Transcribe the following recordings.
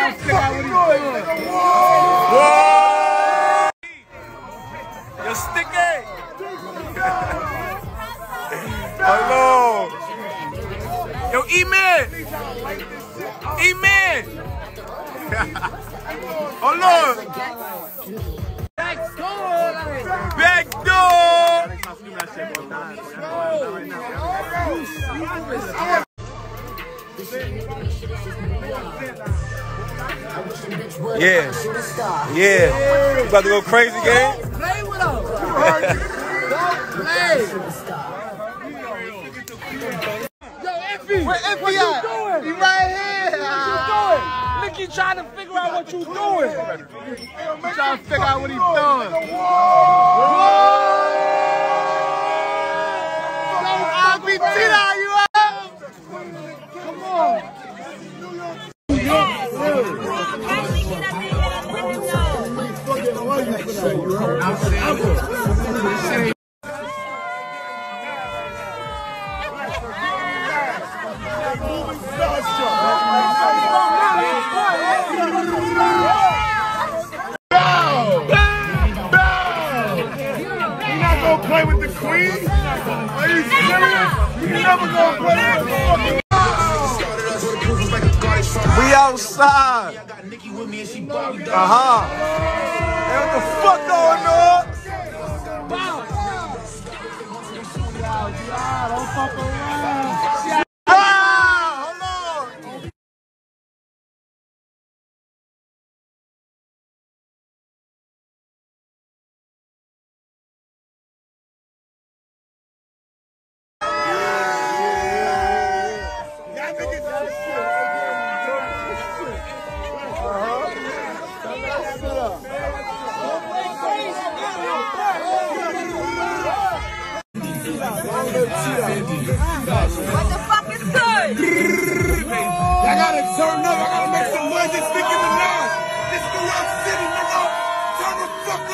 Yo, doing. Whoa! You sticky! Hello! Yo, E-Man! E-Man! Hello! Back door! Yeah. Yeah. You about to go crazy, gang? Play with him. Don't play. Yo, Effie, Where Effie what you at? doing? He right here. Ah. What you doing? Nicki trying to figure out what you doing. Trying to figure out what he's doing. Argentina, gonna play with the queen? Are you serious? You never gonna play with the fucking Outside. Uh huh. Hey, what the fuck going on? Ah,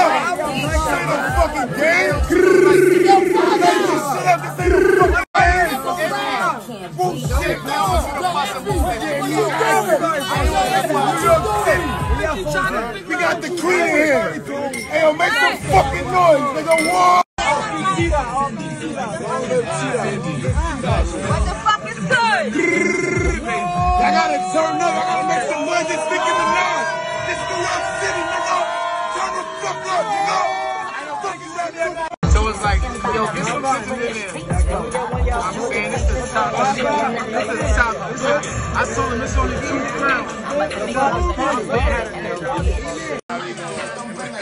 This. This. We got the queen here. Hey, yo, make some fucking noise, nigga. What the fuck is good? I gotta turn up. I gotta make some stick in the line. This New York City, nigga. So it's like, yo, get some shit in there. I'm saying this is top. This is top. This is, I told him it's only two rounds.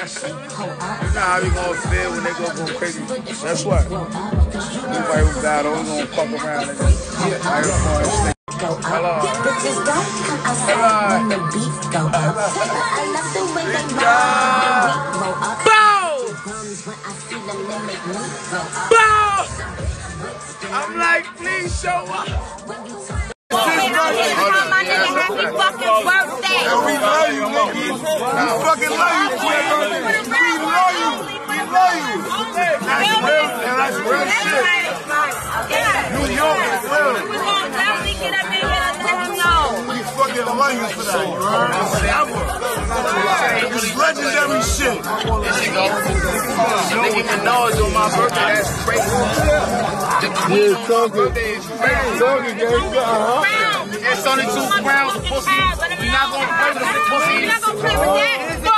You know how we gonna feel when they go go crazy. That's what. Everybody who got on gonna fuck around and just stay. Hello. Bitches don't come outside when the beat go up. I love the way they ride I'm like, please show up. We love you, nigga. We fucking love you, Queen. We love you. We love you. That's real. And that's real shit. New York is real. We fucking love you for that. Forever. It's legendary shit. Nicki Minaj on my birthday, that's crazy. The queen Yeah, on my birthday is crazy. Talking, gang. It's only two rounds of pussy. We not gonna play with the pussy. We're not gonna play with that.